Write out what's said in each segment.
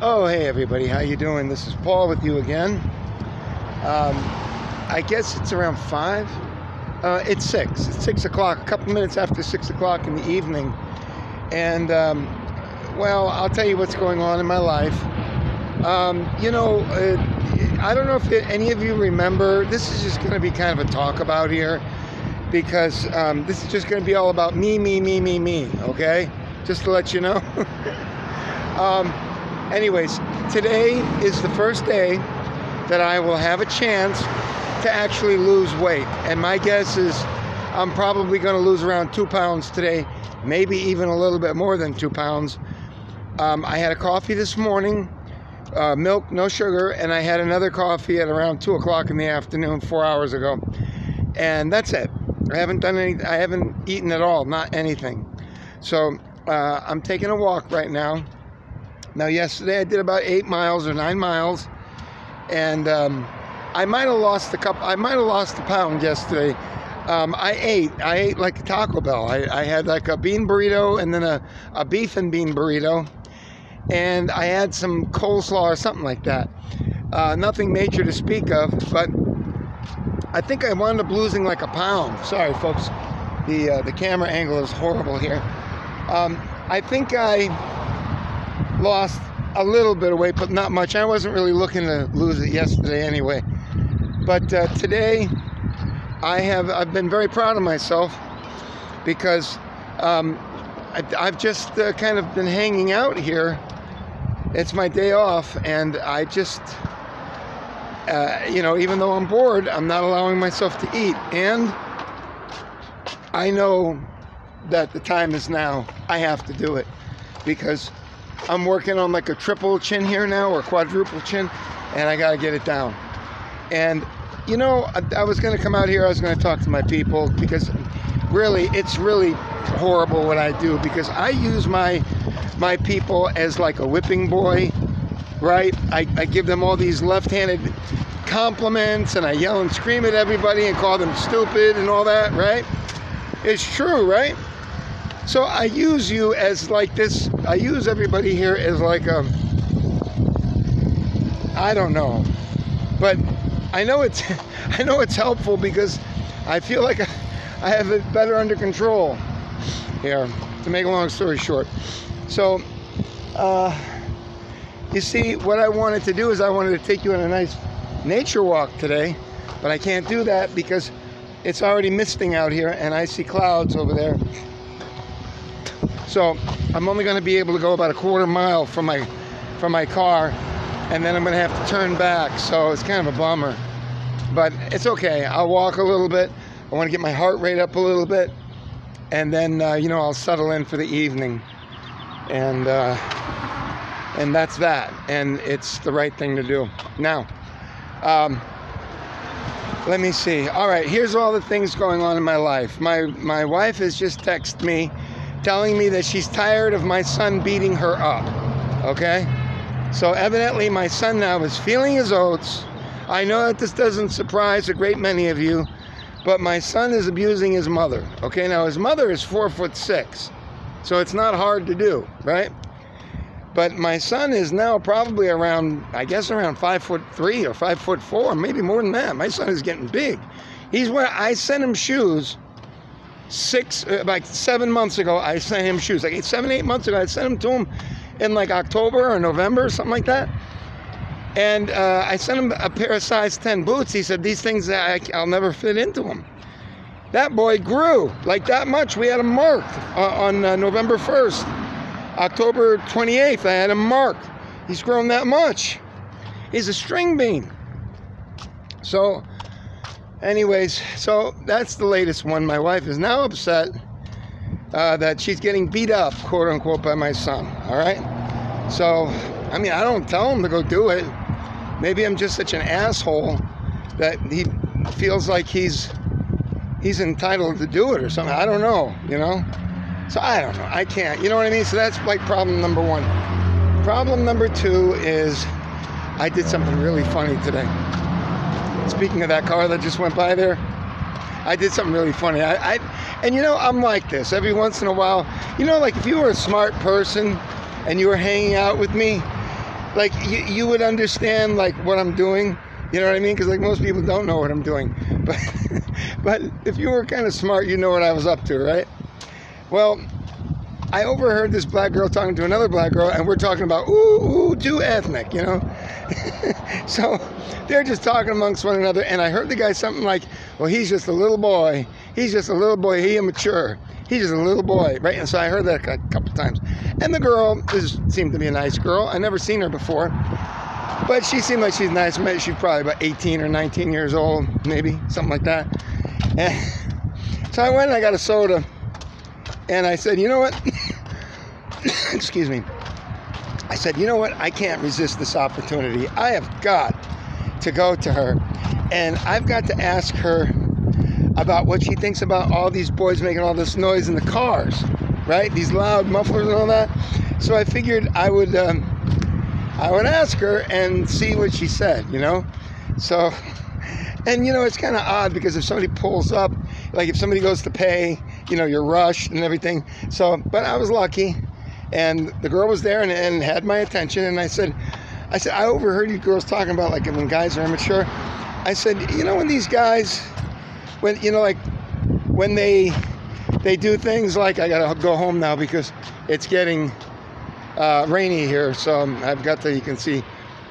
Oh, hey everybody, how you doing? This is Paul with you again. Um, I guess it's around five. Uh, it's six. It's six o'clock. A couple minutes after six o'clock in the evening, and um, well, I'll tell you what's going on in my life. Um, you know, uh, I don't know if any of you remember. This is just going to be kind of a talk about here, because um, this is just going to be all about me, me, me, me, me. Okay, just to let you know. Anyways, today is the first day that I will have a chance to actually lose weight. And my guess is I'm probably going to lose around two pounds today, maybe even a little bit more than two pounds. Um, I had a coffee this morning, uh, milk, no sugar, and I had another coffee at around two o'clock in the afternoon, four hours ago. And that's it. I haven't done any, I haven't eaten at all, not anything. So uh, I'm taking a walk right now. Now, yesterday I did about eight miles or nine miles, and um, I might have lost a couple. I might have lost a pound yesterday. Um, I ate. I ate like a Taco Bell. I, I had like a bean burrito and then a, a beef and bean burrito, and I had some coleslaw or something like that. Uh, nothing major to speak of, but I think I wound up losing like a pound. Sorry, folks. The uh, the camera angle is horrible here. Um, I think I lost a little bit of weight, but not much. I wasn't really looking to lose it yesterday anyway. But uh, today, I have I've been very proud of myself because um, I, have just uh, kind of been hanging out here. It's my day off, and I just, uh, you know, even though I'm bored, I'm not allowing myself to eat. And I know that the time is now. I have to do it because I'm working on like a triple chin here now or quadruple chin, and I got to get it down. And you know, I, I was going to come out here. I was going to talk to my people because really, it's really horrible what I do because I use my my people as like a whipping boy, right? I, I give them all these left-handed compliments and I yell and scream at everybody and call them stupid and all that, right? It's true, right? So I use you as like this, I use everybody here as like a, I don't know, but I know it's, I know it's helpful because I feel like I, I have it better under control here, to make a long story short. So, uh, you see, what I wanted to do is I wanted to take you on a nice nature walk today, but I can't do that because it's already misting out here and I see clouds over there so I'm only going to be able to go about a quarter mile from my from my car, and then I'm going to have to turn back. So it's kind of a bummer, but it's okay. I'll walk a little bit. I want to get my heart rate up a little bit, and then uh, you know I'll settle in for the evening, and uh, and that's that. And it's the right thing to do. Now, um, let me see. All right, here's all the things going on in my life. My my wife has just texted me telling me that she's tired of my son beating her up. Okay? So evidently, my son now is feeling his oats. I know that this doesn't surprise a great many of you, but my son is abusing his mother. Okay, now his mother is four foot six, so it's not hard to do, right? But my son is now probably around, I guess, around five foot three or five foot four, maybe more than that. My son is getting big. He's where I sent him shoes six, uh, like seven months ago, I sent him shoes. Like seven, eight months ago, I sent them to him in like October or November, or something like that. And uh, I sent him a pair of size 10 boots. He said, These things, I, I'll never fit into them. That boy grew like that much. We had him marked uh, on uh, November 1st. October 28th, I had him marked. He's grown that much. He's a string bean. So, Anyways, so that's the latest one. My wife is now upset uh, that she's getting beat up, quote unquote, by my son. All right. So, I mean, I don't tell him to go do it. Maybe I'm just such an asshole that he feels like he's he's entitled to do it or something. I don't know, you know. So I don't know. I can't. You know what I mean? So that's like problem number one. Problem number two is I did something really funny today. Speaking of that car that just went by there, I did something really funny. I, I, and you know, I'm like this every once in a while. You know, like if you were a smart person and you were hanging out with me, like you, you would understand like what I'm doing. You know what I mean? Because like most people don't know what I'm doing, but but if you were kind of smart, you know what I was up to, right? Well, I overheard this black girl talking to another black girl, and we're talking about ooh, ooh, too ethnic, you know. so they're just talking amongst one another, and I heard the guy something like, "Well, he's just a little boy. He's just a little boy. He immature. He's just a little boy, right?" And so I heard that a couple times. And the girl is, seemed to be a nice girl. I never seen her before, but she seemed like she's nice. Maybe She's probably about 18 or 19 years old, maybe something like that. And so I went and I got a soda and I said, you know what? Excuse me. I said, you know what? I can't resist this opportunity. I have got to go to her and I've got to ask her about what she thinks about all these boys making all this noise in the cars, right? These loud mufflers and all that. So I figured I would, um, I would ask her and see what she said, you know. So, and you know, it's kind of odd because if somebody pulls up, like if somebody goes to pay you know, you're rushed and everything. So, but I was lucky, and the girl was there and, and had my attention. And I said, I said, I overheard you girls talking about like when guys are immature. I said, you know, when these guys, when you know, like when they they do things like I gotta go home now because it's getting uh, rainy here. So I've got the you can see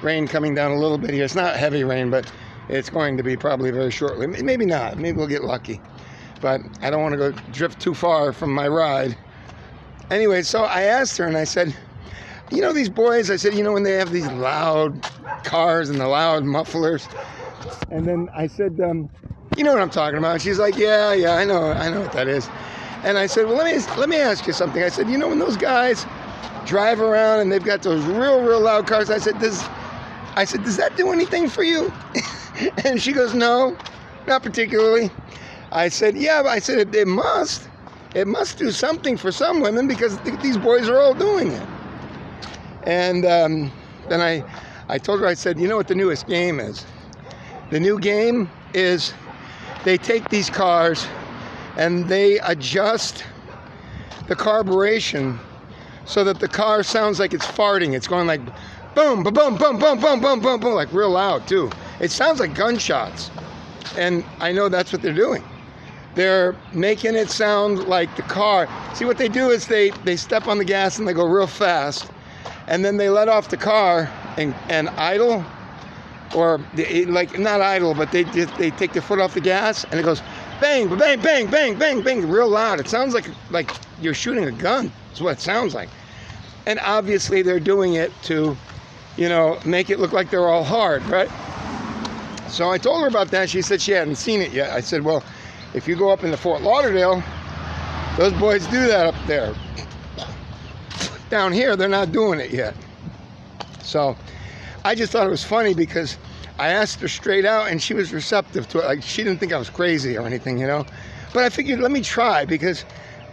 rain coming down a little bit here. It's not heavy rain, but it's going to be probably very shortly. Maybe not. Maybe we'll get lucky but I don't want to go drift too far from my ride. Anyway, so I asked her and I said, you know these boys? I said, you know when they have these loud cars and the loud mufflers? And then I said, um, you know what I'm talking about? She's like, yeah, yeah, I know, I know what that is. And I said, well, let me let me ask you something. I said, you know when those guys drive around and they've got those real, real loud cars? I said, does I said, does that do anything for you? and she goes, no, not particularly. I said, yeah, I said, it, it must. It must do something for some women because th- these boys are all doing it. And um, then I, I told her, I said, you know what the newest game is? The new game is they take these cars and they adjust the carburation so that the car sounds like it's farting. It's going like boom, ba boom, boom, boom, boom, boom, boom, boom, like real loud too. It sounds like gunshots. And I know that's what they're doing they're making it sound like the car. See, what they do is they, they step on the gas and they go real fast, and then they let off the car and, and idle, or they, like not idle, but they, they take their foot off the gas and it goes bang, bang, bang, bang, bang, bang, real loud. It sounds like like you're shooting a gun. That's what it sounds like. And obviously they're doing it to, you know, make it look like they're all hard, right? So I told her about that. She said she hadn't seen it yet. I said, well, if you go up into Fort Lauderdale, those boys do that up there. Down here, they're not doing it yet. So I just thought it was funny because I asked her straight out and she was receptive to it. Like she didn't think I was crazy or anything, you know. But I figured let me try because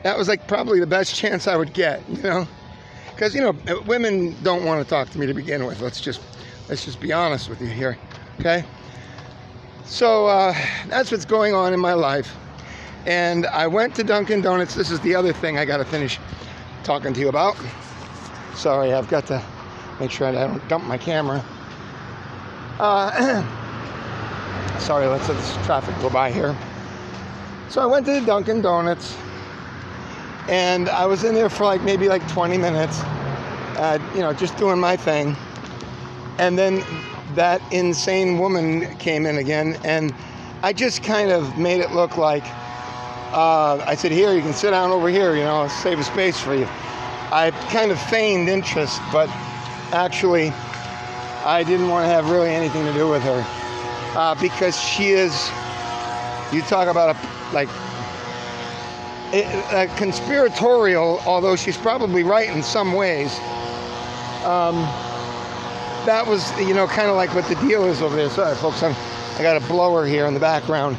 that was like probably the best chance I would get, you know. Because you know women don't want to talk to me to begin with. Let's just let's just be honest with you here, okay? So uh, that's what's going on in my life. And I went to Dunkin' Donuts. This is the other thing I got to finish talking to you about. Sorry, I've got to make sure I don't dump my camera. Uh, sorry, let's let this traffic go by here. So I went to the Dunkin' Donuts, and I was in there for like maybe like 20 minutes, uh, you know, just doing my thing. And then that insane woman came in again, and I just kind of made it look like uh, I said, Here, you can sit down over here, you know, I'll save a space for you. I kind of feigned interest, but actually, I didn't want to have really anything to do with her uh, because she is, you talk about a, like, conspiratorial, although she's probably right in some ways. Um, that was, you know, kind of like what the deal is over there. Sorry, folks, I'm, I got a blower here in the background,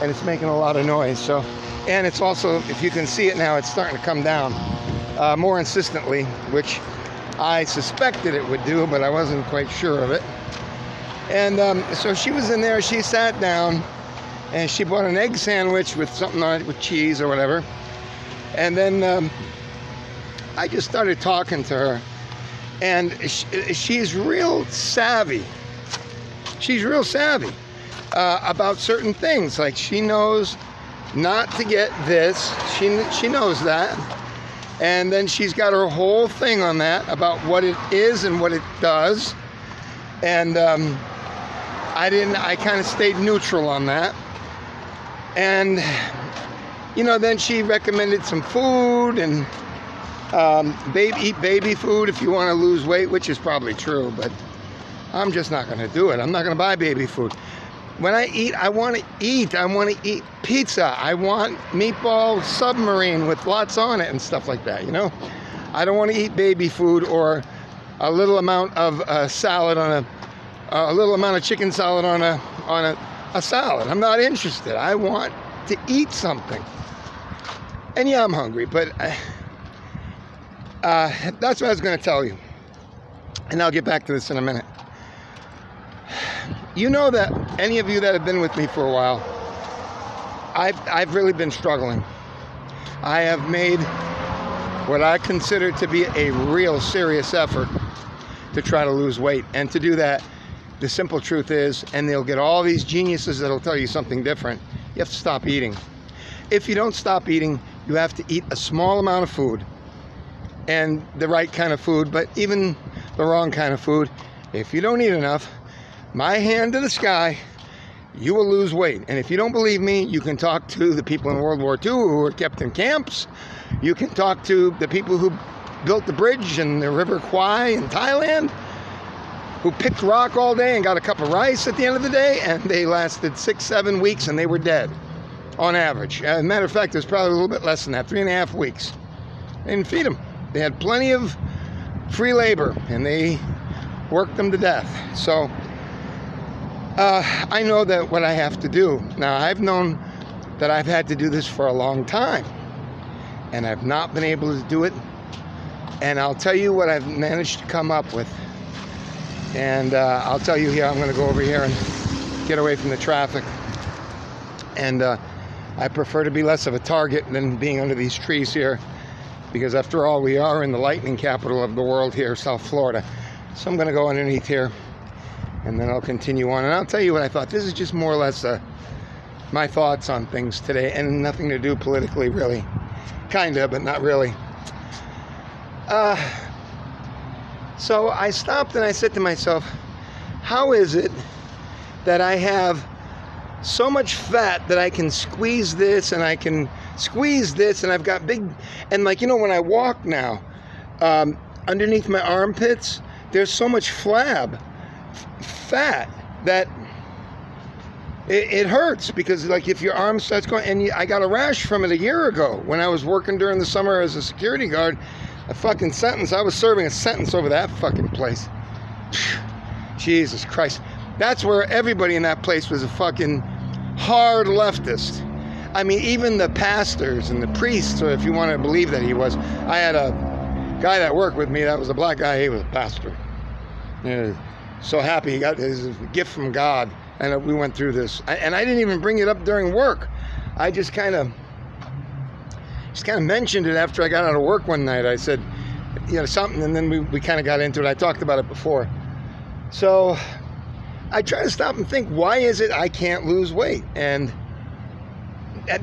and it's making a lot of noise. So, and it's also, if you can see it now, it's starting to come down uh, more insistently, which I suspected it would do, but I wasn't quite sure of it. And um, so she was in there. She sat down, and she bought an egg sandwich with something on it, with cheese or whatever. And then um, I just started talking to her and she's real savvy. She's real savvy uh, about certain things. Like she knows not to get this. She she knows that, and then she's got her whole thing on that about what it is and what it does. And um, I didn't. I kind of stayed neutral on that. And you know, then she recommended some food and um, baby, eat baby food if you want to lose weight, which is probably true, but I'm just not going to do it. I'm not going to buy baby food. When I eat, I want to eat. I want to eat pizza. I want meatball submarine with lots on it and stuff like that, you know? I don't want to eat baby food or a little amount of uh, salad on a a little amount of chicken salad on a on a, a salad. I'm not interested. I want to eat something. And yeah, I'm hungry, but uh, uh, that's what I was going to tell you. And I'll get back to this in a minute. You know that any of you that have been with me for a while, I've, I've really been struggling. I have made what I consider to be a real serious effort to try to lose weight. And to do that, the simple truth is, and they'll get all these geniuses that'll tell you something different, you have to stop eating. If you don't stop eating, you have to eat a small amount of food and the right kind of food, but even the wrong kind of food. If you don't eat enough, my hand to the sky, you will lose weight. And if you don't believe me, you can talk to the people in World War II who were kept in camps. You can talk to the people who built the bridge in the River Kwai in Thailand, who picked rock all day and got a cup of rice at the end of the day, and they lasted six, seven weeks and they were dead on average. As a matter of fact, was probably a little bit less than that, three and a half weeks. They didn't feed them. They had plenty of free labor and they worked them to death. So uh, I know that what I have to do. Now, I've known that I've had to do this for a long time and I've not been able to do it. And I'll tell you what I've managed to come up with. And uh, I'll tell you here, I'm going to go over here and get away from the traffic. And uh, I prefer to be less of a target than being under these trees here because after all, we are in the lightning capital of the world here, South Florida. So I'm going to go underneath here and then I'll continue on. And I'll tell you what I thought. This is just more or less uh, my thoughts on things today and nothing to do politically, really. Kind of, but not really. Uh, so I stopped and I said to myself, how is it that I have so much fat that I can squeeze this and I can squeeze this, and I've got big, and like, you know, when I walk now, um, underneath my armpits, there's so much flab, fat, that it, it, hurts because, like, if your arm starts going, and I got a rash from it a year ago when I was working during the summer as a security guard. A fucking sentence. I was serving a sentence over that fucking place. Jesus Christ. That's where everybody in that place was a fucking hard leftist. I mean, even the pastors and the priests, if you want to believe that he was, I had a guy that worked with me that was a black guy, he was a pastor. Yeah, so happy he got his gift from God. And we went through this. And I didn't even bring it up during work. I just kind of just kind of mentioned it after I got out of work one night. I said, you know, something, and then we, we kind of got into it. I talked about it before. So I try to stop and think, why is it I can't lose weight? And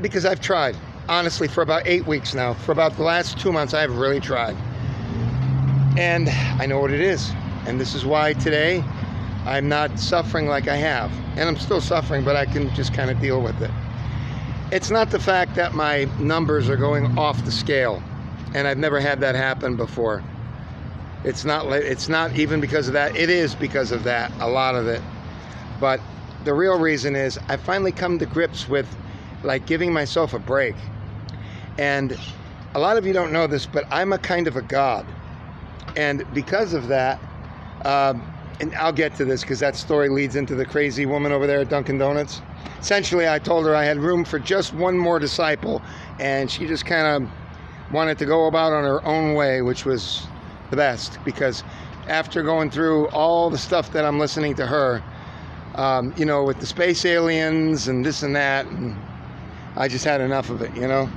because I've tried, honestly, for about eight weeks now. For about the last two months, I've really tried. And I know what it is. And this is why today I'm not suffering like I have. And I'm still suffering, but I can just kind of deal with it. It's not the fact that my numbers are going off the scale. And I've never had that happen before. It's not it's not even because of that. It is because of that, a lot of it. But the real reason is I finally come to grips with like giving myself a break. And a lot of you don't know this, but I'm a kind of a god. And because of that, um, and I'll get to this because that story leads into the crazy woman over there at Dunkin' Donuts. Essentially, I told her I had room for just one more disciple, and she just kind of wanted to go about on her own way, which was the best because after going through all the stuff that I'm listening to her, um, you know, with the space aliens and this and that, and I just had enough of it, you know.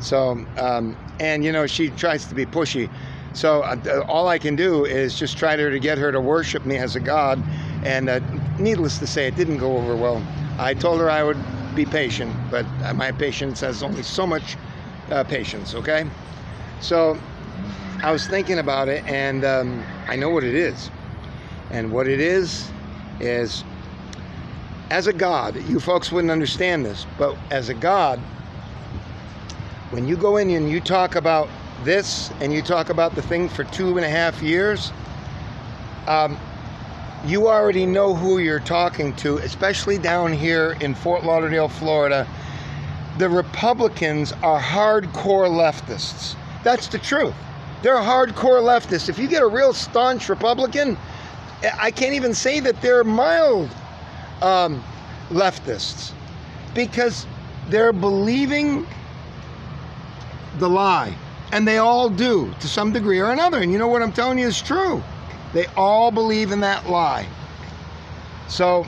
So, um, and you know, she tries to be pushy. So uh, all I can do is just try to, to get her to worship me as a god. And uh, needless to say, it didn't go over well. I told her I would be patient, but my patience has only so much uh, patience, okay? So I was thinking about it, and um, I know what it is. And what it is, is as a God, you folks wouldn't understand this, but as a God, when you go in and you talk about this and you talk about the thing for two and a half years, um, you already know who you're talking to, especially down here in Fort Lauderdale, Florida. The Republicans are hardcore leftists. That's the truth. They're hardcore leftists. If you get a real staunch Republican, I can't even say that they're mild um, leftists because they're believing the lie. And they all do to some degree or another. And you know what I'm telling you is true. They all believe in that lie. So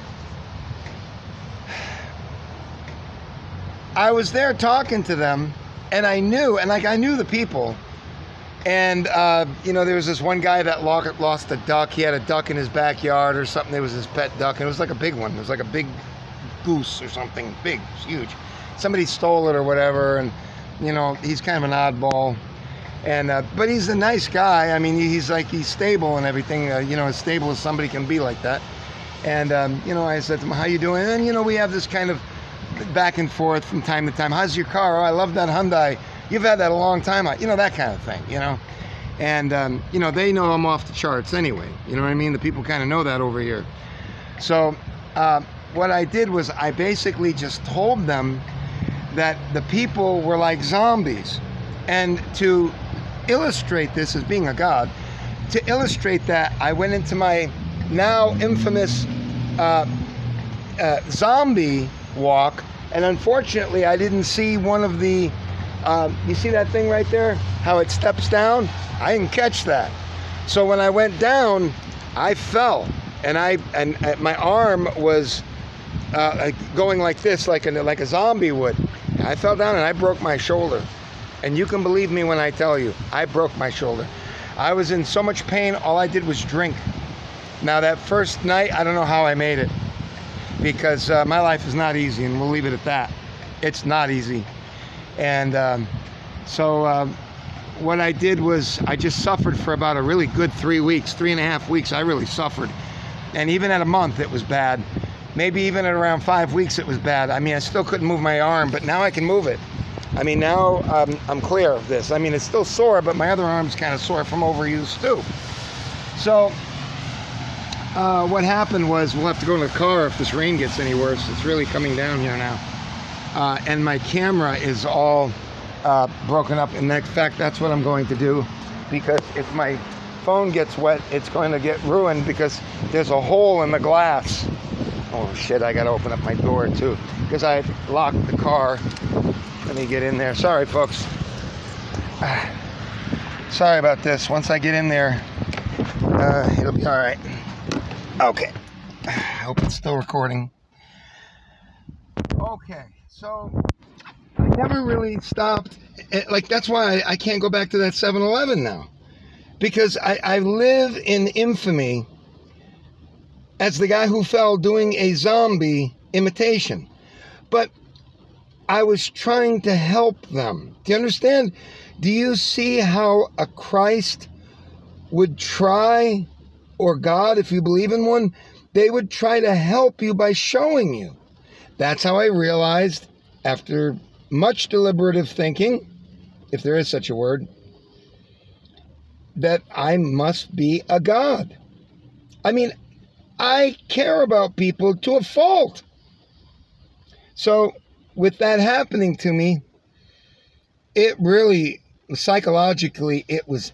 I was there talking to them, and I knew, and like I knew the people. And uh, you know, there was this one guy that lost a duck. He had a duck in his backyard or something. It was his pet duck, and it was like a big one. It was like a big goose or something big, huge. Somebody stole it or whatever, and you know, he's kind of an oddball and uh, but he's a nice guy. I mean, he's like he's stable and everything. Uh, you know, as stable as somebody can be like that. And um, you know, I said to him, "How you doing?" And you know, we have this kind of back and forth from time to time. How's your car? Oh, I love that Hyundai. You've had that a long time. You know, that kind of thing. You know, and um, you know, they know I'm off the charts anyway. You know what I mean? The people kind of know that over here. So uh, what I did was I basically just told them that the people were like zombies, and to illustrate this as being a god, to illustrate that, I went into my now infamous uh, uh, zombie walk, and unfortunately, I didn't see one of the. Uh, you see that thing right there? How it steps down? I didn't catch that. So when I went down, I fell, and I and uh, my arm was uh, going like this, like a like a zombie would. I fell down and I broke my shoulder. And you can believe me when I tell you, I broke my shoulder. I was in so much pain, all I did was drink. Now, that first night, I don't know how I made it because uh, my life is not easy, and we'll leave it at that. It's not easy. And um, so, um, what I did was I just suffered for about a really good three weeks, three and a half weeks. I really suffered. And even at a month, it was bad. Maybe even at around five weeks, it was bad. I mean, I still couldn't move my arm, but now I can move it. I mean, now um, I'm clear of this. I mean, it's still sore, but my other arm's kind of sore from overuse too. So, uh, what happened was we'll have to go in the car if this rain gets any worse. It's really coming down here now. Uh, and my camera is all uh, broken up. In fact, that's what I'm going to do because if my phone gets wet, it's going to get ruined because there's a hole in the glass. Oh shit, I gotta open up my door too because I locked the car let me get in there. Sorry, folks. Sorry about this. Once I get in there, uh, it'll be all right. Okay. I hope it's still recording. Okay, so I never really stopped. Eh, like, that's why I, I can't go back to that 7 Eleven now. Because I, I live in infamy as the guy who fell doing a zombie imitation. But I was trying to help them. Do you understand? Do you see how a Christ would try, or God, if you believe in one, they would try to help you by showing you. That's how I realized, after much deliberative thinking, if there is such a word, that I must be a God. I mean, I care about people to a fault. So with that happening to me, it really psychologically it was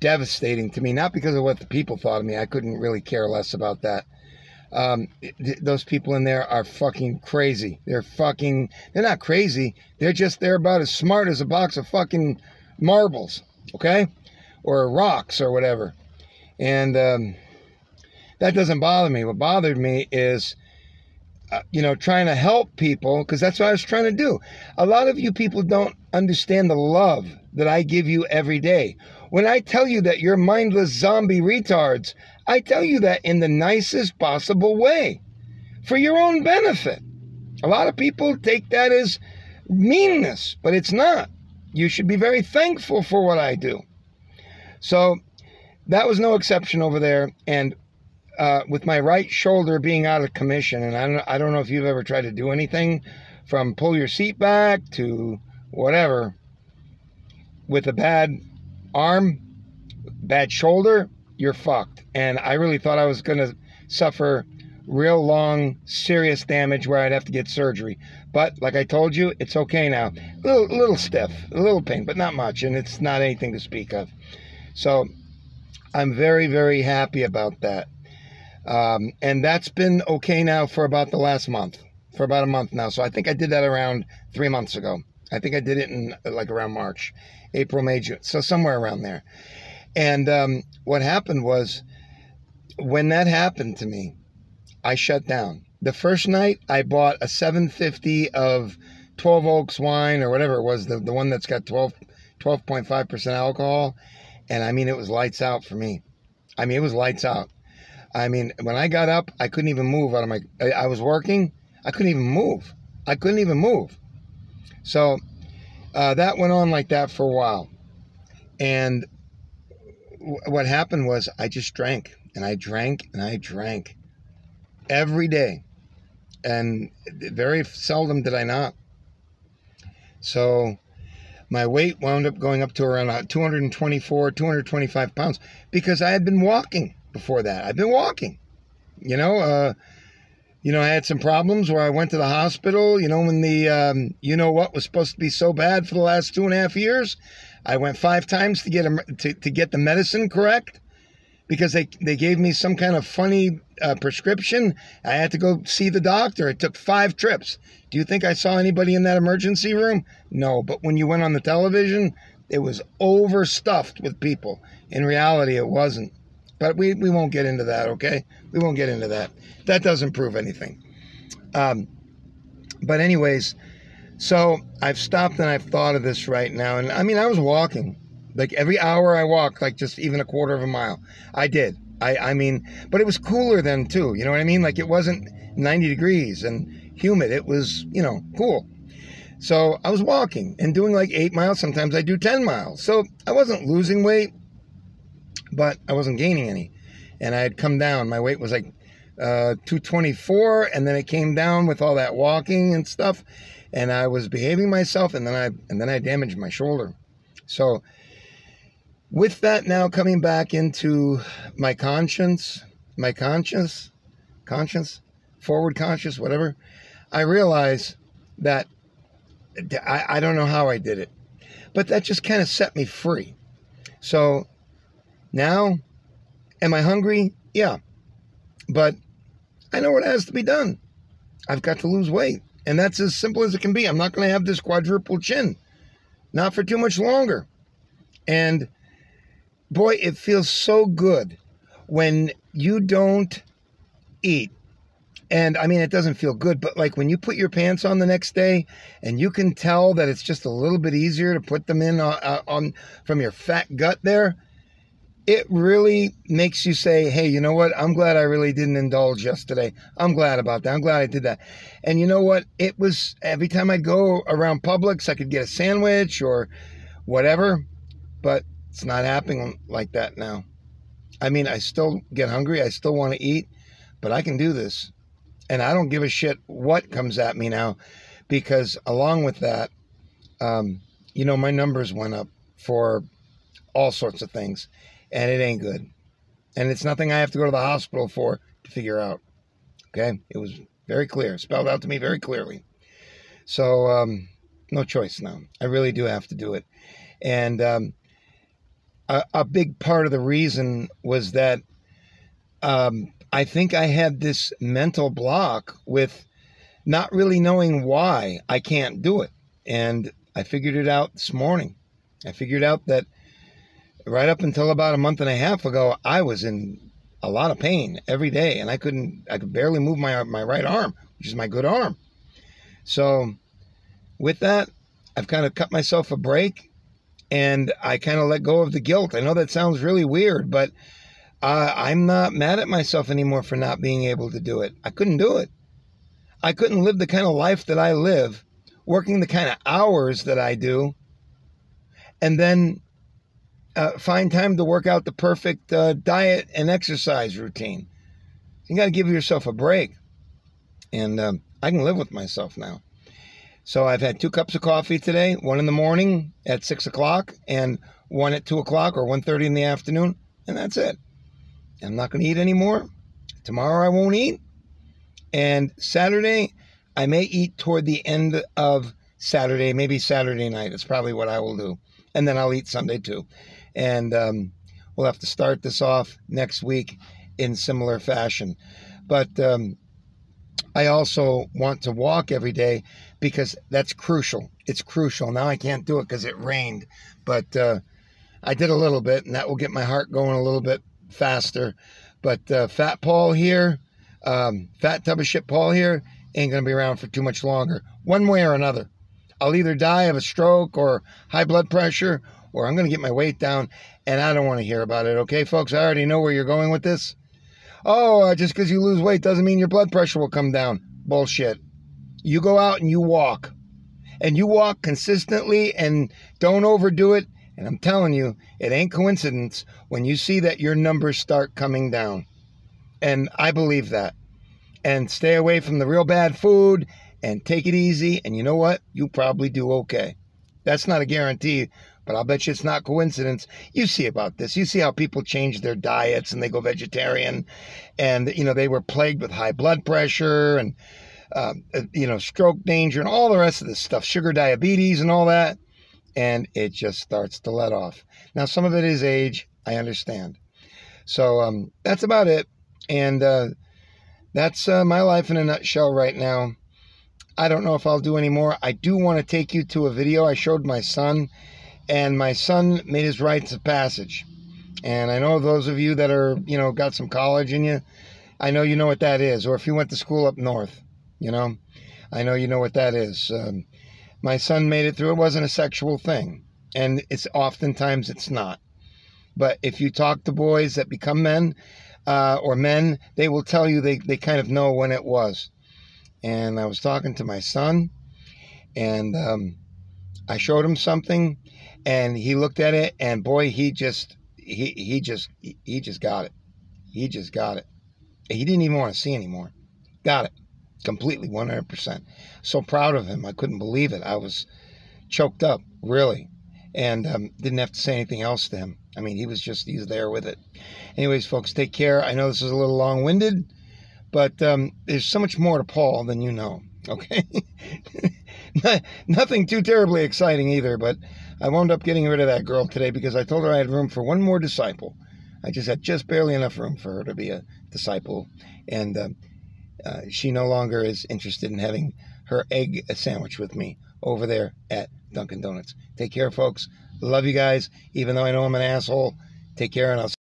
devastating to me. Not because of what the people thought of me. I couldn't really care less about that. Um, th- those people in there are fucking crazy. They're fucking. They're not crazy. They're just. They're about as smart as a box of fucking marbles. Okay, or rocks or whatever. And um, that doesn't bother me. What bothered me is uh, you know, trying to help people because that's what I was trying to do. A lot of you people don't understand the love that I give you every day. When I tell you that you're mindless zombie retards, I tell you that in the nicest possible way for your own benefit. A lot of people take that as meanness, but it's not. You should be very thankful for what I do. So that was no exception over there. And uh, with my right shoulder being out of commission, and I don't, I don't know if you've ever tried to do anything from pull your seat back to whatever with a bad arm, bad shoulder, you're fucked. And I really thought I was going to suffer real long, serious damage where I'd have to get surgery. But like I told you, it's okay now. A little, little stiff, a little pain, but not much, and it's not anything to speak of. So I'm very, very happy about that. Um, and that's been okay now for about the last month, for about a month now. So I think I did that around three months ago. I think I did it in like around March, April, May, June. So somewhere around there. And um, what happened was when that happened to me, I shut down. The first night I bought a 750 of 12 Oaks wine or whatever it was, the, the one that's got 12, 12.5% alcohol. And I mean, it was lights out for me. I mean, it was lights out. I mean, when I got up, I couldn't even move out of my, I, I was working. I couldn't even move. I couldn't even move. So uh, that went on like that for a while. And what happened was I just drank and I drank and I drank every day. And very seldom did I not. So my weight wound up going up to around 224, 225 pounds because I had been walking before that. I've been walking. You know, uh, you know, I had some problems where I went to the hospital. You know, when the, um, you know what was supposed to be so bad for the last two and a half years, I went five times to get a, to, to get the medicine correct because they, they gave me some kind of funny uh, prescription. I had to go see the doctor. It took five trips. Do you think I saw anybody in that emergency room? No, but when you went on the television, it was overstuffed with people. In reality, it wasn't. But we, we won't get into that, okay? We won't get into that. That doesn't prove anything. Um, but, anyways, so I've stopped and I've thought of this right now. And I mean, I was walking like every hour I walked, like just even a quarter of a mile. I did. I, I mean, but it was cooler then too. You know what I mean? Like it wasn't 90 degrees and humid. It was, you know, cool. So I was walking and doing like eight miles. Sometimes I do 10 miles. So I wasn't losing weight, but I wasn't gaining any. And I had come down. My weight was like uh, 224, and then it came down with all that walking and stuff. And I was behaving myself, and then I and then I damaged my shoulder. So with that now coming back into my conscience, my conscience, conscience, forward conscious, whatever, I realize that I, I don't know how I did it, but that just kind of set me free. So now, am I hungry? Yeah. But I know what has to be done. I've got to lose weight. And that's as simple as it can be. I'm not going to have this quadruple chin. Not for too much longer. And boy, it feels so good when you don't eat. And I mean, it doesn't feel good, but like when you put your pants on the next day and you can tell that it's just a little bit easier to put them in on, uh, uh, on from your fat gut there, it really makes you say, hey, you know what? I'm glad I really didn't indulge yesterday. I'm glad about that. I'm glad I did that. And you know what? It was every time I go around Publix, I could get a sandwich or whatever, but it's not happening like that now. I mean, I still get hungry. I still want to eat, but I can do this. And I don't give a shit what comes at me now because along with that, um, you know, my numbers went up for all sorts of things and it ain't good. And it's nothing I have to go to the hospital for to figure out. Okay. It was very clear, spelled out to me very clearly. So, um, no choice now. I really do have to do it. And, um, a, a big part of the reason was that um, I think I had this mental block with not really knowing why I can't do it. And I figured it out this morning. I figured out that right up until about a month and a half ago, I was in a lot of pain every day, and I couldn't, I could barely move my my right arm, which is my good arm. So, with that, I've kind of cut myself a break, and I kind of let go of the guilt. I know that sounds really weird, but uh, I'm not mad at myself anymore for not being able to do it. I couldn't do it. I couldn't live the kind of life that I live, working the kind of hours that I do, and then uh, find time to work out the perfect uh, diet and exercise routine. You got to give yourself a break. And um, I can live with myself now. So I've had two cups of coffee today, one in the morning at six o'clock and one at two o'clock or 1.30 in the afternoon, and that's it. I'm not going to eat anymore. Tomorrow I won't eat. And Saturday, I may eat toward the end of Saturday, maybe Saturday night. It's probably what I will do. And then I'll eat Sunday too. And um, we'll have to start this off next week in similar fashion. But um, I also want to walk every day because that's crucial. It's crucial. Now I can't do it because it rained, but uh, I did a little bit, and that will get my heart going a little bit faster. But uh, Fat Paul here, um, Fat Tub of Shit Paul here, ain't going to be around for too much longer, one way or another. I'll either die of a stroke or high blood pressure, or I'm going to get my weight down, and I don't want to hear about it. Okay, folks, I already know where you're going with this oh, uh, just because you lose weight doesn't mean your blood pressure will come down. Bullshit. You go out and you walk. And you walk consistently and don't overdo it. And I'm telling you, it ain't coincidence when you see that your numbers start coming down. And I believe that. And stay away from the real bad food and take it easy. And you know what? You probably do okay. That's not a guarantee, but I'll bet you it's not coincidence. You see about this. You see how people change their diets and they go vegetarian, and you know they were plagued with high blood pressure and um, uh, you know stroke danger and all the rest of this stuff, sugar diabetes and all that, and it just starts to let off. Now some of it is age. I understand. So um, that's about it, and uh, that's uh, my life in a nutshell right now. I don't know if I'll do any more. I do want to take you to a video I showed my son and my son made his rites of passage. And I know those of you that are, you know, got some college in you, I know you know what that is. Or if you went to school up north, you know, I know you know what that is. Um, my son made it through. It wasn't a sexual thing, and it's oftentimes it's not. But if you talk to boys that become men uh, or men, they will tell you they, they kind of know when it was. And I was talking to my son, and um, I showed him something, and he looked at it and boy he just he he just he just got it. He just got it. He didn't even want to see anymore. Got it. Completely 100% so proud of him. I couldn't believe it. I was choked up really and um, didn't have to say anything else to him. I mean he was just he's there with it. Anyways folks take care. I know this is a little long-winded but um, there's so much more to paul than you know okay nothing too terribly exciting either but I wound up getting rid of that girl today because I told her I had room for one more disciple. I just had just barely enough room for her to be a disciple, and uh, uh, she no longer is interested in having her egg sandwich with me over there at Dunkin' Donuts. Take care, folks. Love you guys, even though I know I'm an asshole. Take care, and I'll